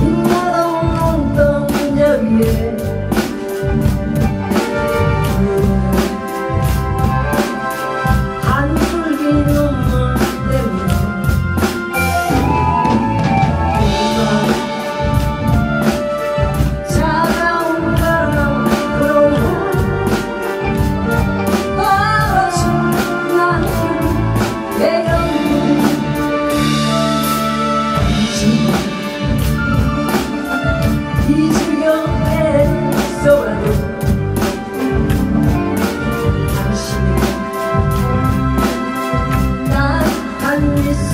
빛나던 동자 위에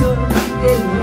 xuân đêm